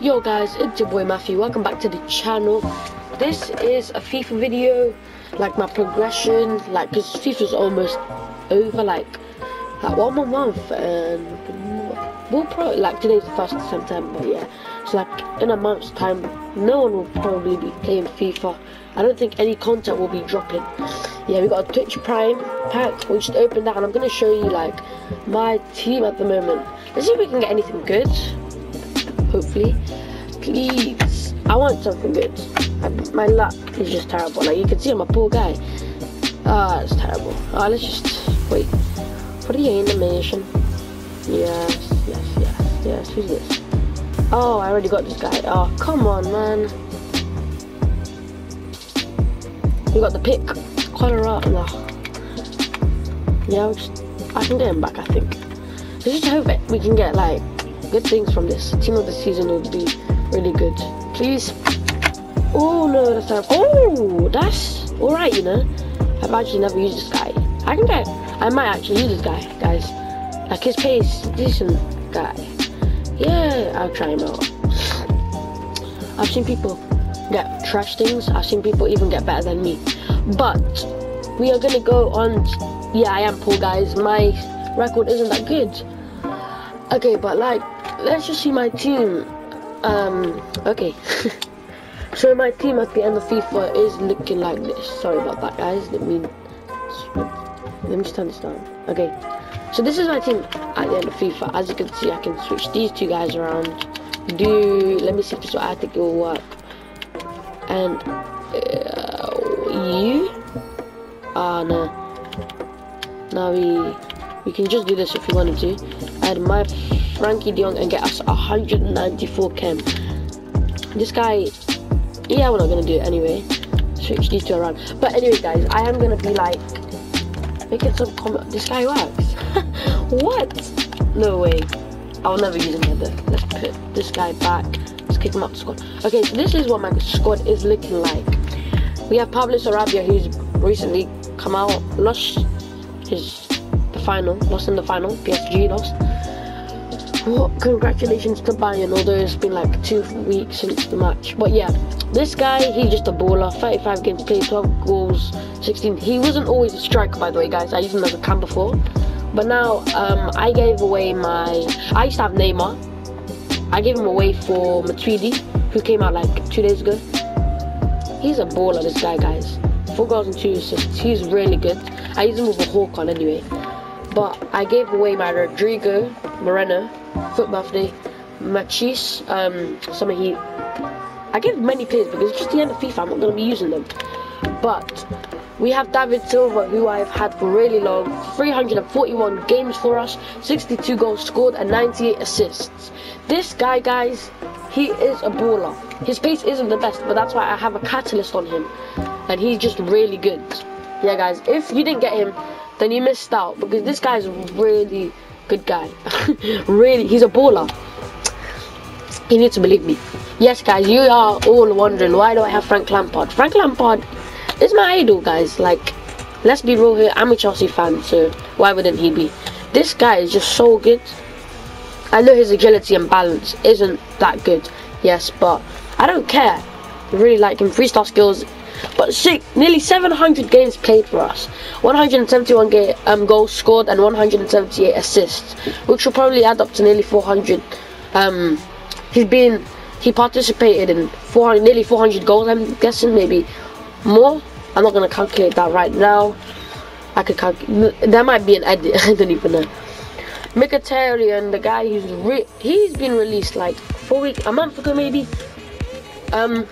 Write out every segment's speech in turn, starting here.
Yo guys, it's your boy Matthew. Welcome back to the channel. This is a FIFA video, like my progression, like because FIFA's almost over, like like one more month, and we'll probably like today's the first of September, yeah. So like in a month's time, no one will probably be playing FIFA. I don't think any content will be dropping. Yeah, we got a Twitch Prime pack. We just opened that, and I'm gonna show you like my team at the moment. Let's see if we can get anything good. Hopefully, please. I want something good. My luck is just terrible. Like you can see, I'm a poor guy. Ah, it's terrible. Ah, let's just wait for the animation. Yes, yes, yes, yes. Who's this? Oh, I already got this guy. Oh, come on, man. We got the pick. Colorado. No. Yeah, just, I can get him back, I think. Let's just hope we can get, like, good things from this. Team of the season would be really good. Please. Oh, no, that's not. Oh, that's alright, you know. I've actually never used this guy. I can get. I might actually use this guy, guys. Like, his pace, decent guy. Yeah, I'll try him out. I've seen people get trash things. I've seen people even get better than me. But we are gonna go on. Yeah, I am poor, guys. My record isn't that good. Okay, but like, let's just see my team. Um, okay. so my team at the end of FIFA is looking like this. Sorry about that, guys. Let me let me just turn this down. Okay. So this is my team at the end of FIFA. As you can see, I can switch these two guys around. Do let me see if this. I think it will work. And uh, you? Ah uh, no. Now we we can just do this if we wanted to. My Frankie De and get us 194 chem. This guy, yeah, we're not gonna do it anyway. Switch these two around. But anyway, guys, I am gonna be like making some comment. This guy works. what? No way. I'll never use him. Let's put this guy back. Let's kick him out the squad. Okay, so this is what my squad is looking like. We have Pablo Sarabia, who's recently come out, lost his the final, lost in the final. PSG lost. Congratulations to Bayern, although it's been like two weeks since the match. But yeah, this guy, he's just a baller. 35 games played, 12 goals, 16. He wasn't always a striker, by the way, guys. I used him as a cam before. But now, um, I gave away my... I used to have Neymar. I gave him away for Matuidi, who came out like two days ago. He's a baller, this guy, guys. Four goals and two assists. He's really good. I used him with a hawk on anyway. But I gave away my Rodrigo Moreno, foot birthday, Machis, um, some of he. I give many players because it's just the end of FIFA. I'm not gonna be using them. But we have David Silva, who I've had for really long. 341 games for us, 62 goals scored, and 98 assists. This guy, guys, he is a baller. His pace isn't the best, but that's why I have a catalyst on him. And he's just really good. Yeah, guys, if you didn't get him, then you missed out because this guy's a really good guy. really, he's a baller. You need to believe me. Yes, guys, you are all wondering why do I have Frank Lampard? Frank Lampard is my idol, guys. Like, let's be real here. I'm a Chelsea fan, so why wouldn't he be? This guy is just so good. I know his agility and balance isn't that good, yes, but I don't care. I really like him. Freestyle skills, but six, nearly 700 games played for us, 171 ga um, goals scored, and 178 assists, which will probably add up to nearly 400. Um, he's been he participated in 400, nearly 400 goals. I'm guessing maybe more. I'm not gonna calculate that right now. I could calculate. There might be an edit. I don't even know. Mkhitaryan, the guy who's re he's been released like four weeks, a month ago maybe. Um,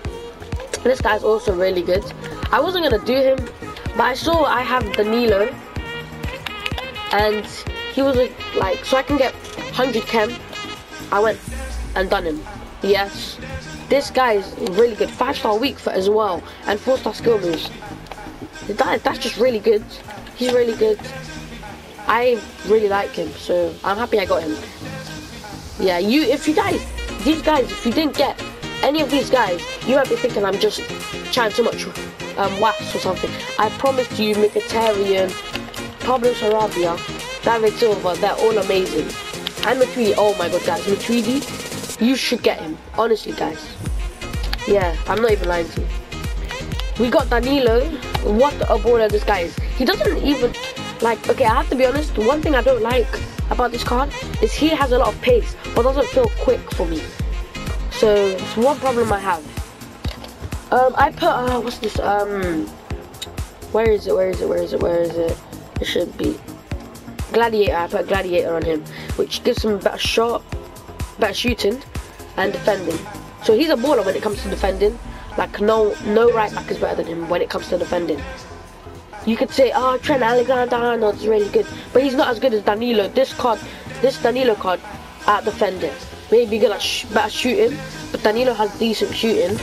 this guy's also really good. I wasn't gonna do him, but I saw I have Danilo, and he was like, so I can get 100 chem. I went and done him. Yes, this guy is really good. Five star weak foot as well, and four star skill moves. That, that's just really good. He's really good. I really like him, so I'm happy I got him. Yeah, you, if you guys, these guys, if you didn't get any of these guys, you might be thinking I'm just trying too much um, or something. I promised you, Mkhitaryan, Pablo Sarabia, David Silva, they're all amazing. And Matuidi, oh my god guys, Matuidi, You should get him. Honestly, guys. Yeah, I'm not even lying to you. We got Danilo. What a baller this guy is. He doesn't even like. Okay, I have to be honest. One thing I don't like about this card is he has a lot of pace, but doesn't feel quick for me. So it's one problem I have. Um, I put uh, what's this? Um, where is it? Where is it? Where is it? Where is it? It should be Gladiator. I put Gladiator on him, which gives him better shot, better shooting, and defending. So he's a baller when it comes to defending. Like no no right back is better than him when it comes to defending. You could say, oh Trent Alexander-Arnold's really good, but he's not as good as Danilo. This card, this Danilo card at defending. Maybe good at sh better shooting, but Danilo has decent shooting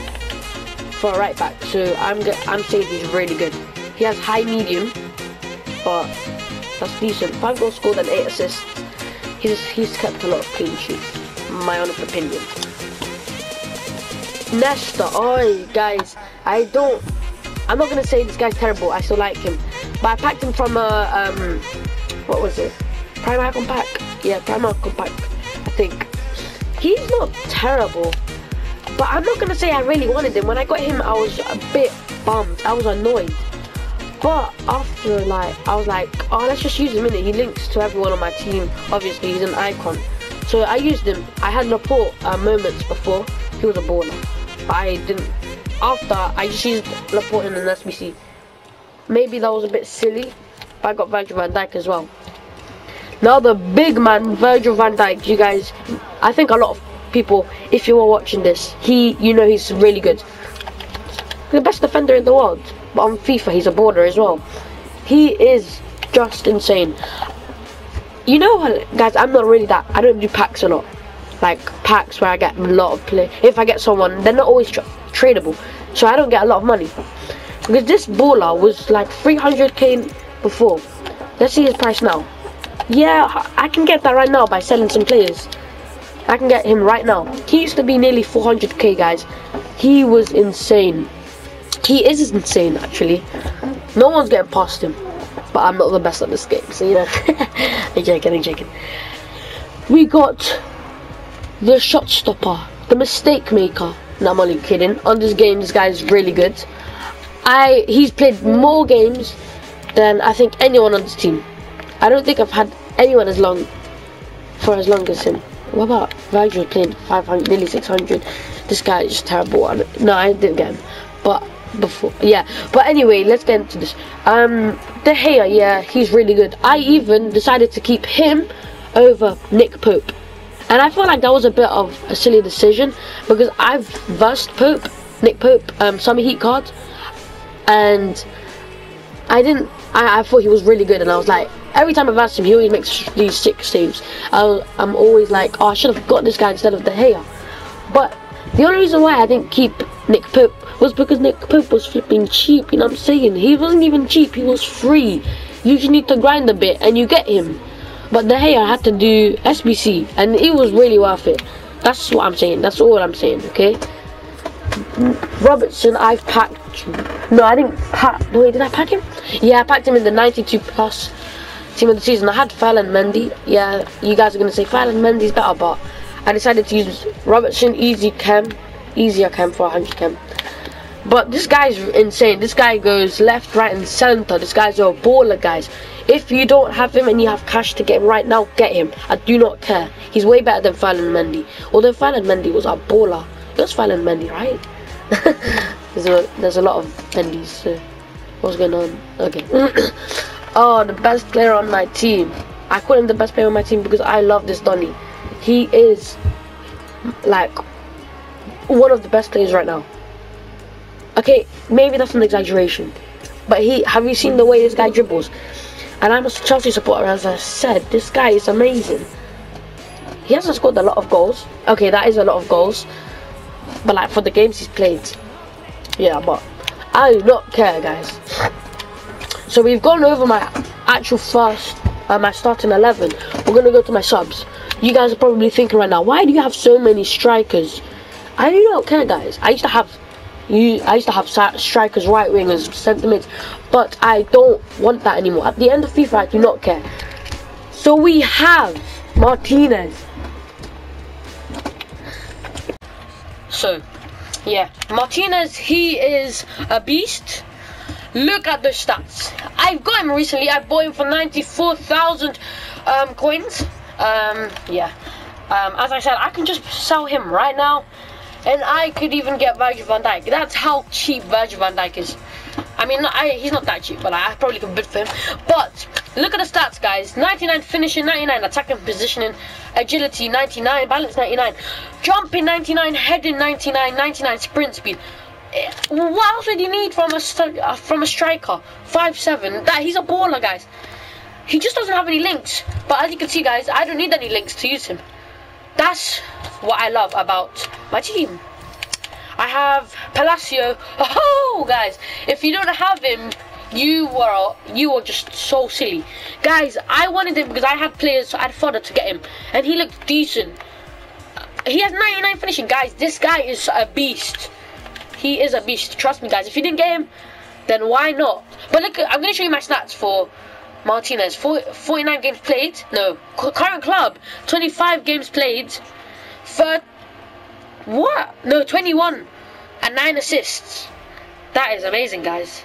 for a right back. So I'm I'm saying he's really good. He has high medium, but that's decent. Five goals scored and eight assists. He's he's kept a lot of clean sheets. My honest opinion. Nesta, oi guys, I don't. I'm not gonna say this guy's terrible. I still like him, but I packed him from a um, what was it? Primark pack. Yeah, Primark pack. I think he's not terrible, but I'm not gonna say I really wanted him. When I got him, I was a bit bummed. I was annoyed. But after like, I was like, oh, let's just use him in it. He links to everyone on my team. Obviously, he's an icon. So I used him. I had Laporte uh, moments before. He was a baller. I didn't. After, I just used Laporte in an SBC. Maybe that was a bit silly, but I got Virgil van Dijk as well. Now the big man, Virgil van Dijk, you guys, I think a lot of people, if you are watching this, he, you know he's really good. The best defender in the world, but on FIFA he's a border as well. He is just insane. You know guys, I'm not really that, I don't do packs a lot like packs where I get a lot of play. If I get someone, they're not always tra tradable, so I don't get a lot of money. Because this baller was like 300k before. Let's see his price now. Yeah, I can get that right now by selling some players. I can get him right now. He used to be nearly 400k, guys. He was insane. He is insane, actually. No one's getting past him. But I'm not the best at this game, so you know. I'm joking, I'm joking. We got the shot stopper, the mistake maker. No, I'm only kidding. On this game, this guy is really good. I he's played more games than I think anyone on this team. I don't think I've had anyone as long for as long as him. What about Virgil played 500, nearly 600? This guy is terrible. No, I didn't get him, but before, yeah. But anyway, let's get into this. Um, De Gea, yeah, he's really good. I even decided to keep him over Nick Pope. And I feel like that was a bit of a silly decision because I've versed Pope, Nick Pope, um, Summer Heat card, and I didn't. I, I thought he was really good, and I was like, every time I've asked him, he always makes these six saves. I, am always like, oh, I should have got this guy instead of De Gea. But the only reason why I didn't keep Nick Pope was because Nick Pope was flipping cheap. You know what I'm saying? He wasn't even cheap. He was free. You just need to grind a bit, and you get him. But De Gea had to do SBC, and it was really worth it. That's what I'm saying. That's all I'm saying. Okay. Robertson, I've packed. No, I didn't pack. Wait, did I pack him? Yeah, I packed him in the 92 plus team of the season. I had Ferland Mendy. Yeah, you guys are gonna say Ferland Mendy's better, but I decided to use Robertson, easy chem, easier chem for 100 chem. But this guy's insane. This guy goes left, right, and center. This guy's a baller, guys. If you don't have him and you have cash to get him right now, get him. I do not care. He's way better than Ferland Mendy. Although Ferland Mendy was a baller. It was Ferland Mendy, right? there's, a, there's a lot of Mendys. So what's going on? Okay. oh, the best player on my team. I call him the best player on my team because I love this Donny. He is like one of the best players right now. Okay, maybe that's an exaggeration. But he have you seen the way this guy dribbles? And I'm a Chelsea supporter, as I said. This guy is amazing. He hasn't scored a lot of goals. Okay, that is a lot of goals. But like for the games he's played, yeah. But I do not care, guys. So we've gone over my actual first, uh, my starting eleven. We're gonna go to my subs. You guys are probably thinking right now, why do you have so many strikers? I do not care, guys. I used to have you, I used to have strikers, right wingers, centre mids, but I don't want that anymore. At the end of FIFA, I do not care. So we have Martinez. So, yeah, Martinez, he is a beast. Look at the stats. I've got him recently. I bought him for 94,000 um, coins. Um, yeah. Um, as I said, I can just sell him right now. And I could even get Virgil van Dijk. That's how cheap Virgil van Dijk is. I mean, I, he's not that cheap, but I probably could bid for him. But look at the stats, guys. 99 finishing, 99 attacking positioning, agility 99, balance 99, jumping 99, heading 99, 99 sprint speed. What else would you need from a uh, from a striker? Five seven. That he's a baller, guys. He just doesn't have any links. But as you can see, guys, I don't need any links to use him. That's what I love about my team. I have Palacio. Oh, guys, if you don't have him, you were you were just so silly, guys. I wanted him because I had players, so I had fodder to get him, and he looked decent. He has 99 finishing, guys. This guy is a beast. He is a beast. Trust me, guys. If you didn't get him, then why not? But look, I'm going to show you my stats for Martinez. 49 games played. No, current club. 25 games played. Third. What? No, 21 and 9 assists. That is amazing, guys.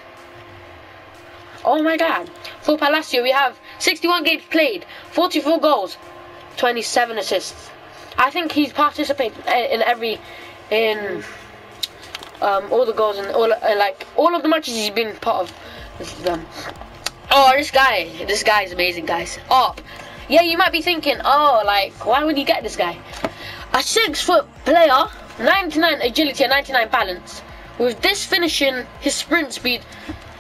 Oh my god. For Palacio, we have 61 games played, 44 goals, 27 assists. I think he's participated in every in um, all the goals and all uh, like all of the matches he's been part of them. Oh, this guy, this guy is amazing, guys. Up. Yeah, you might be thinking, oh, like, why would you get this guy? A six foot player, 99 agility and 99 balance. With this finishing, his sprint speed,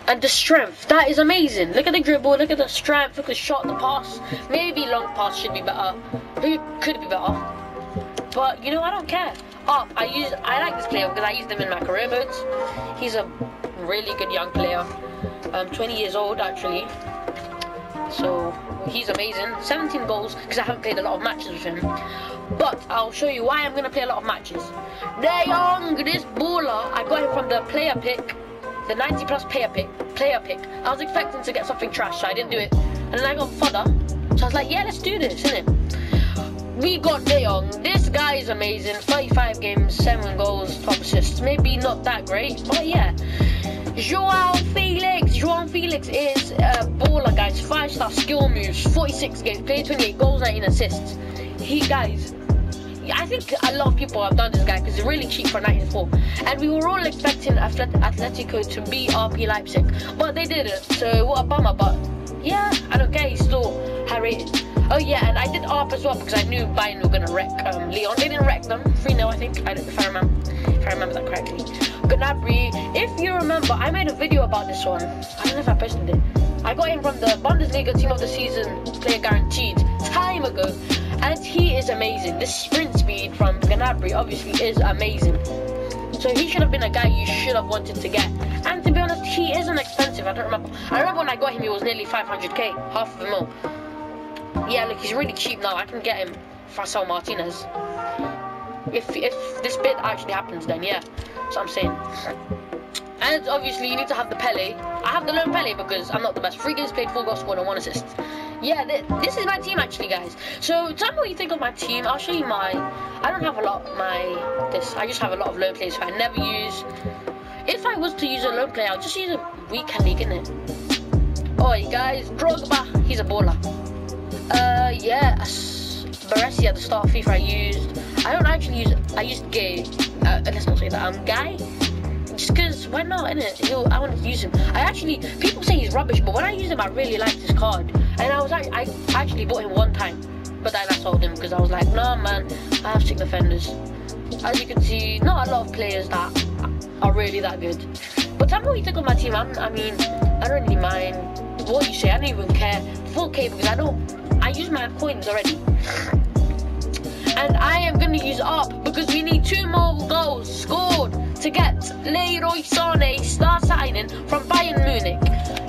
and the strength. That is amazing. Look at the dribble, look at the strength, look at the shot, the pass. Maybe long pass should be better. Maybe could be better. But you know, I don't care. Oh, I use I like this player because I use them in my career modes. He's a really good young player. Um, 20 years old actually. So he's amazing. 17 goals because I haven't played a lot of matches with him. But I'll show you why I'm gonna play a lot of matches. De Jong, this baller, I got him from the player pick, the 90 plus player pick. Player pick. I was expecting to get something trash, so I didn't do it. And then I got fodder, so I was like, yeah, let's do this, innit? We got De Jong. This guy is amazing. 35 games, 7 goals, 12 assists. Maybe not that great, but yeah. Joao Felix. Joao Felix is a baller, guys. 5 star skill moves, 46 games, played 28 goals, 19 assists. He, guys, I think a lot of people have done this guy because it's really cheap for 94. And we were all expecting Atletico to beat RB Leipzig, but they didn't. So what a bummer. But yeah, I don't care. He's still high rated. Oh yeah, and I did ARP as well because I knew Bayern were gonna wreck um, Lyon. They didn't wreck them, 3 0 I think, I if I remember, if I remember that correctly. Gnabry, if you remember, I made a video about this one. I don't know if I posted it. I got him from the Bundesliga Team of the Season player guaranteed time ago, and he is amazing. The sprint speed from Gnabry obviously is amazing. So he should have been a guy you should have wanted to get. And to be honest, he isn't expensive. I don't remember. I remember when I got him, he was nearly 500k, half of a mil. Yeah, look, he's really cheap now. I can get him for Sal Martinez. If if this bit actually happens, then yeah. That's what I'm saying. And obviously, you need to have the Pele. I have the loan Pele because I'm not the best. Three games played, four goals scored, and one assist. Yeah, th this is my team actually, guys. So tell me what you think of my team. I'll show you my. I don't have a lot. My this. I just have a lot of loan players who I never use. If I was to use a loan player, I'll just use a weekend league, innit? Oh, guys, Drogba, he's a baller. Uh, yeah, Baresi at the start of FIFA I used. I don't actually use, I used Gay. Uh, let's not say that, um, Guy. Just because, why not, innit? He'll, I wanted to use him. I actually, people say he's rubbish, but when I use him, I really liked his card. And I was, I, I actually bought him one time. But then I sold him because I was like, nah, man, I have sick defenders. As you can see, not a lot of players that are really that good. But tell me what you think of my team. I'm, I mean, I don't really mind what you say. I don't even care. 4K because I don't I used my coins already. And I am going to use up because we need two more goals scored to get Leroy Sané star signing from Bayern Munich.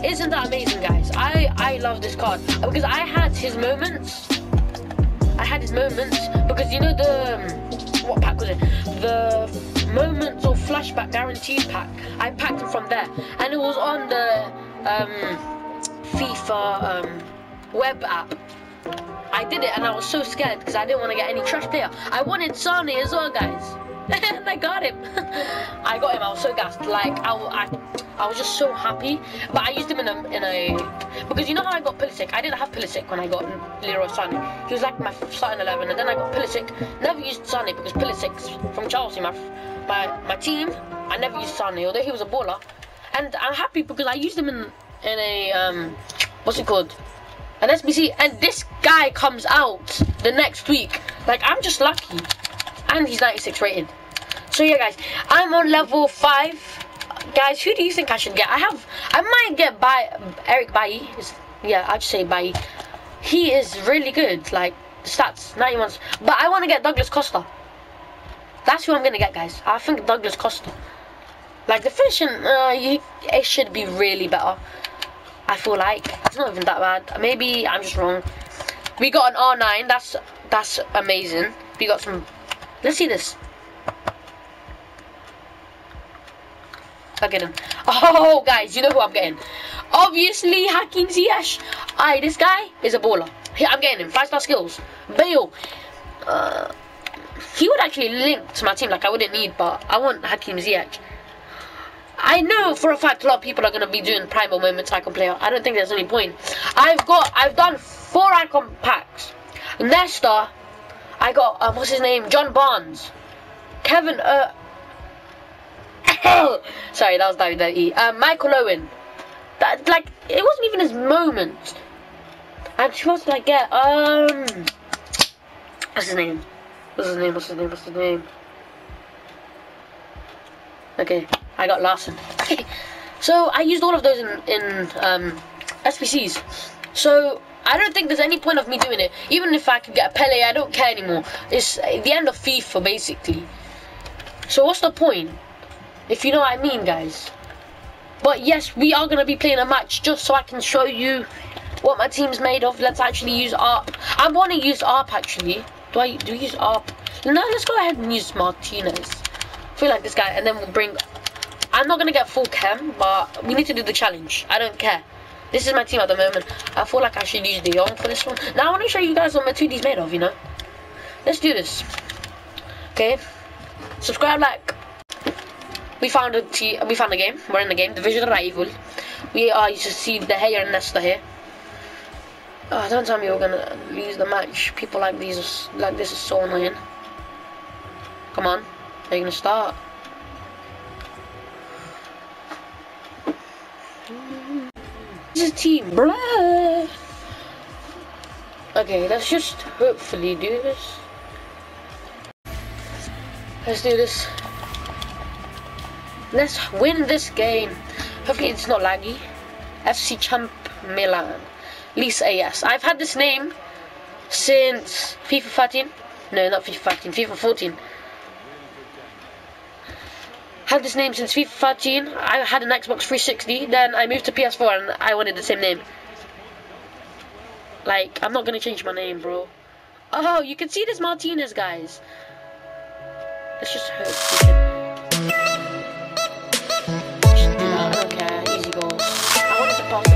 Isn't that amazing, guys? I, I love this card because I had his moments. I had his moments because you know the um, what pack was it? The moments or flashback guaranteed pack. I packed it from there, and it was on the um, FIFA um, web app. I did it and I was so scared because I didn't want to get any trash player. I wanted Sony as well, guys. and I got him. I got him. I was so gassed. Like I, I, I was just so happy. But I used him in a, in a because you know how I got Pulisic. I didn't have Pulisic when I got Leroy Sané. He was like my starting eleven, and then I got Pulisic. Never used Sané because Pulisic's from Chelsea, my my my team. I never used Sané, although he was a baller. And I'm happy because I used him in in a um, what's it called? An SBC, and this guy comes out the next week. Like I'm just lucky and he's 96 rated. So yeah, guys, I'm on level five. Guys, who do you think I should get? I have, I might get by Eric Bailly. Yeah, just say Bailly. He is really good. Like stats, 91. But I want to get Douglas Costa. That's who I'm gonna get, guys. I think Douglas Costa. Like the finishing, uh, you, it should be really better. I feel like it's not even that bad. Maybe I'm just wrong. We got an R9. That's that's amazing. We got some Let's see this. I'll get him. Oh, guys, you know who I'm getting. Obviously, Hakim Ziyech. Aye, this guy is a baller. I'm getting him. Five-star skills. Bale. Uh, he would actually link to my team like I wouldn't need, but I want Hakim Ziyech. I know for a fact a lot of people are to be doing primal moments icon player. I don't think there's any point. I've got, I've done four icon packs. Nesta, I got, um, what's his name? John Barnes. Kevin, uh... Sorry, that was WWE. Uh, Michael Owen. That, like, it wasn't even his moment. And else did I get? Um... What's his name? What's his name? What's his name? What's his name? Okay, I got Larsson. so, I used all of those in, in um, SBCs. So, I don't think there's any point of me doing it. Even if I could get a Pele, I don't care anymore. It's the end of FIFA, basically. So what's the point? If you know what I mean, guys. But yes, we are going to be playing a match just so I can show you what my team's made of. Let's actually use ARP. I want to use ARP, actually. Do I do we use ARP? No, let's go ahead and use Martinez. I feel like this guy, and then we'll bring... I'm not going to get full chem, but we need to do the challenge. I don't care. This is my team at the moment. I feel like I should use De Jong for this one. Now I want to show you guys what my 2D's made of, you know. Let's do this. Okay. Subscribe, like. We found a t we found a game. We're in the game. Division Rival. We are you should see the hair and Nesta here. Oh, don't tell me we're gonna lose the match. People like these like this is so annoying. Come on. They're gonna start. Team, bruh. Okay, let's just hopefully do this. Let's do this. Let's win this game. Hopefully it's not laggy. FC Champ Milan. Lisa AS. I've had this name since FIFA 13. No, not FIFA 13. FIFA 14 had this name since FIFA 13. I had an Xbox 360. Then I moved to PS4 and I wanted the same name. Like, I'm not gonna change my name, bro. Oh, you can see this Martinez, guys. Let's just hope we can. I don't care. Easy goal. I wanted to pass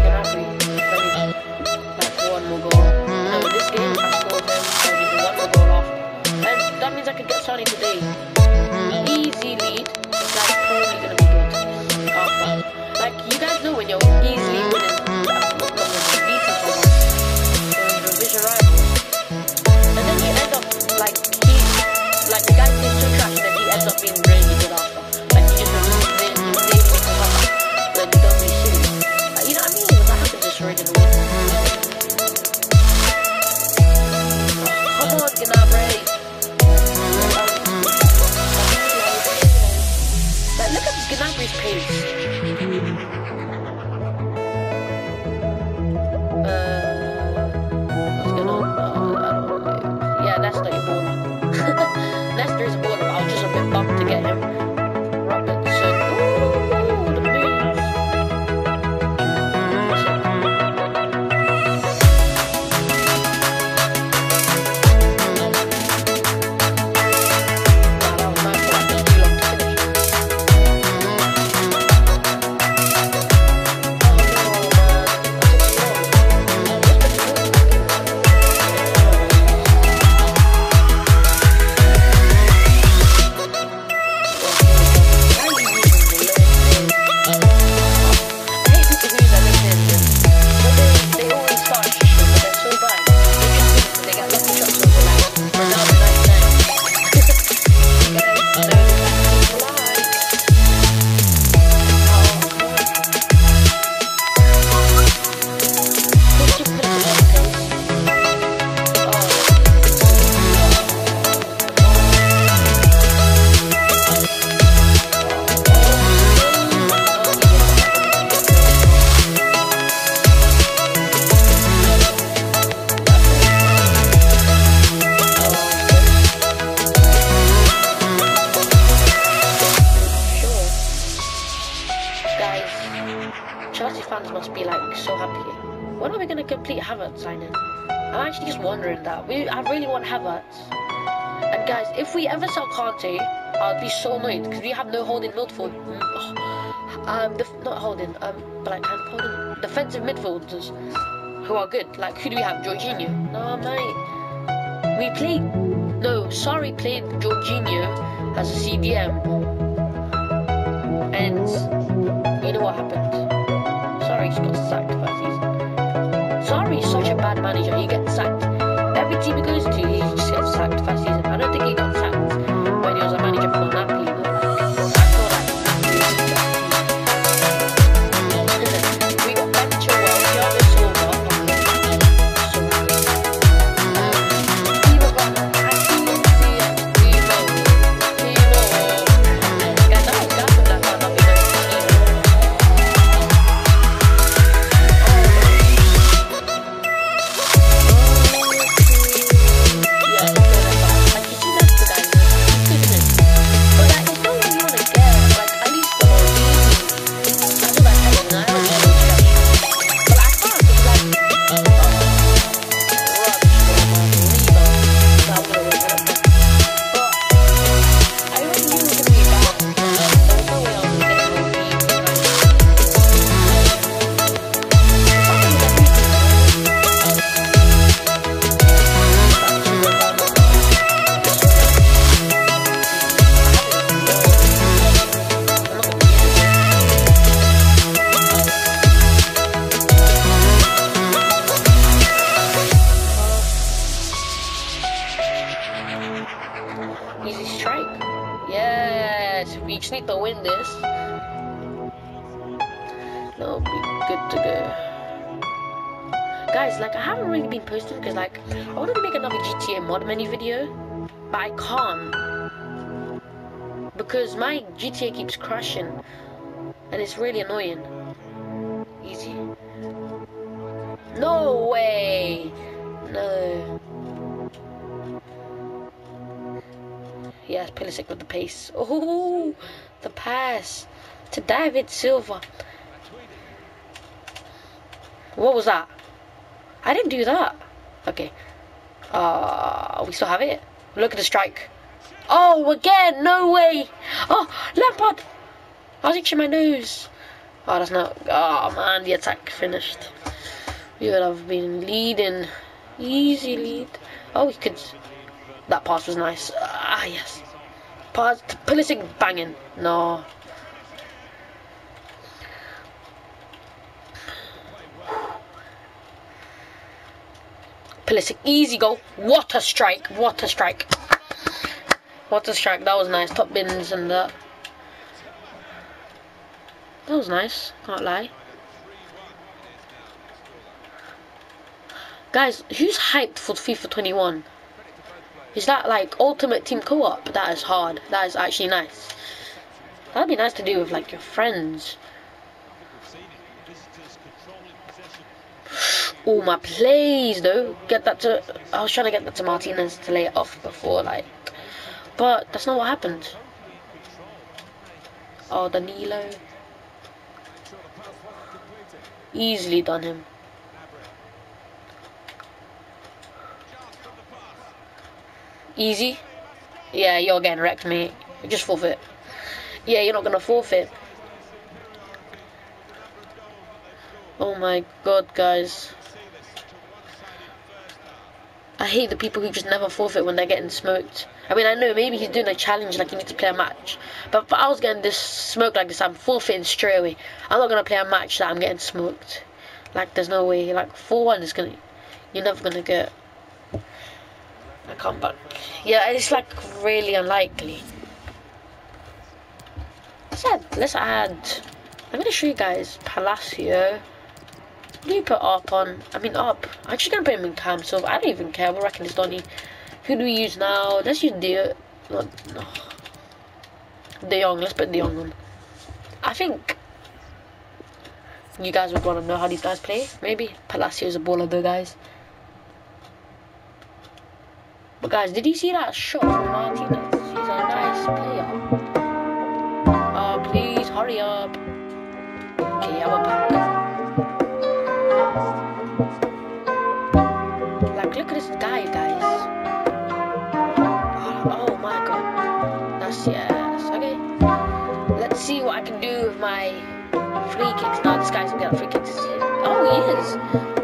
Like, one more goal. No, this game, I scored them. Needed one more goal off. And that means I could get Sonny today. You guys know when you're easily winning, beating someone in division rivals, and then you end up like he, like the guy plays so trash, and he ends up being Um, the, not holding, um, kind of holding defensive midfielders who are good. Like who do we have? Jorginho? No, mate. We played. No, sorry, played Jorginho as a CDM, and you know what happened? Sarri, he got sacked last season. Sarri, he's such a bad manager. He gets sacked. Every team he goes to, he just gets sacked last season. I don't think he got really annoying. Easy. No way. No. Yes, Pulisic with the pace. Oh, the pass to David Silva. What was that? I didn't do that. Okay. Uh, we still have it. Look at the strike. Oh, again. No way. Oh, Lampard. I was itching my nose. Oh, that's not. Oh, man. The attack finished. We would have been leading. Easy lead. Oh, we could. That pass was nice. Ah, yes. Pass. Pulisic banging. No. Pulisic, easy goal. What a strike. What a strike. What a strike. That was nice. Top bins and that. That was nice. Can't lie. Guys, who's hyped for FIFA 21? Is that like Ultimate Team Co-op? That is hard. That is actually nice. That'd be nice to do with like your friends. Oh my plays though. Get that to I was trying to get that to Martinez to lay it off before like but that's not what happened. Oh Danilo. Easily done him. Easy. Yeah, you're getting wrecked, mate. Just forfeit. Yeah, you're not gonna forfeit. Oh my god, guys. I hate the people who just never forfeit when they're getting smoked. I mean, I know maybe he's doing a challenge, like you need to play a match. But if I was getting this smoke like this, I'm forfeiting straight away. I'm not gonna play a match that I'm getting smoked. Like, there's no way. Like, 4-1 is gonna... You're never gonna get a comeback. Yeah, it's like really unlikely. Let's add, let's add, I'm gonna show you guys Palacio. You put up on? I mean up. I'm just gonna put him in cam, so I don't even care. We'll reckon it's Donny. Who do we use now? Let's use De not no. De let's put De Jong on. I think you guys would want to know how these guys play. Maybe Palacio's is a baller though guys. But guys, did you see that shot from Martinez? He's a nice player. Oh, please hurry up. Okay, we're back. Like, look at this guy, guys. Oh, oh my god. That's, yes. Okay. Let's see what I can do with my free kicks. No, this guy's gonna get free kicks. Oh, he is.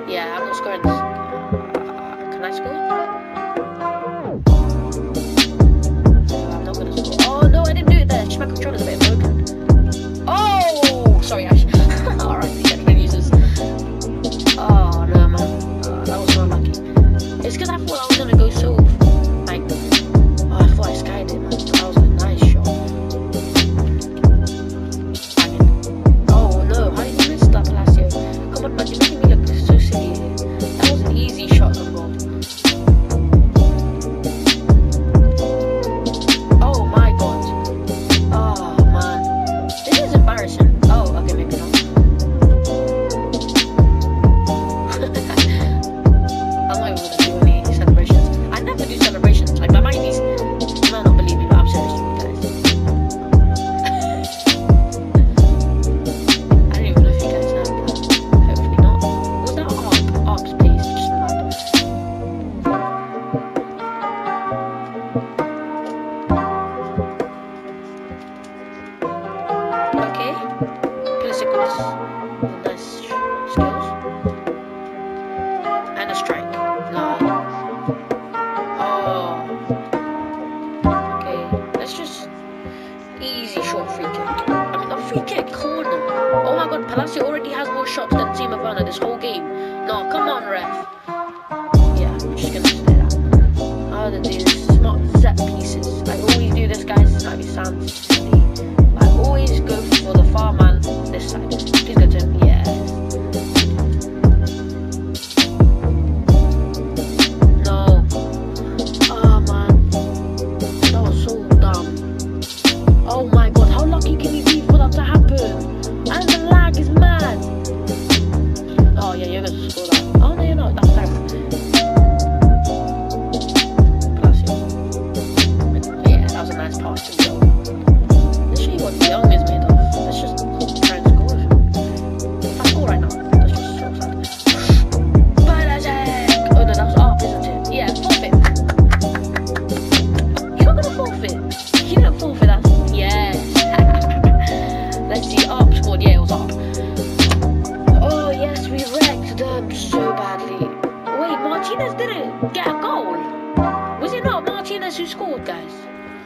Who scored, guys?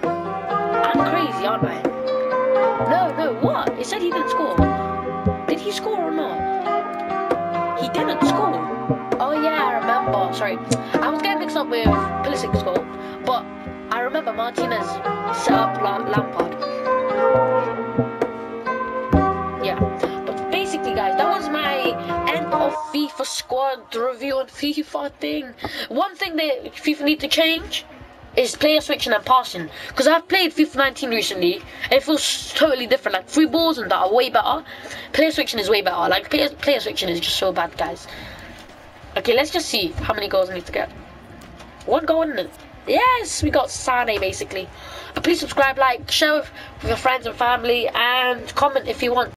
I'm crazy, aren't I? No, no, what? It said he didn't score. Did he score or not? He didn't score. Oh yeah, I remember. Sorry, I was getting mixed up with Pulisic's goal, but I remember Martinez set up La- Lampard. Yeah, but basically, guys, that was my end of FIFA squad review on FIFA thing. One thing that FIFA need to change is player switching and passing. Because I've played FIFA 19 recently, it feels totally different. Like free balls and that are way better. Player switching is way better. Like player player switching is just so bad, guys. Okay, let's just see how many goals I need to get. One goal it. Yes, we got Sane basically. But please subscribe, like, share with your friends and family, and comment if you want.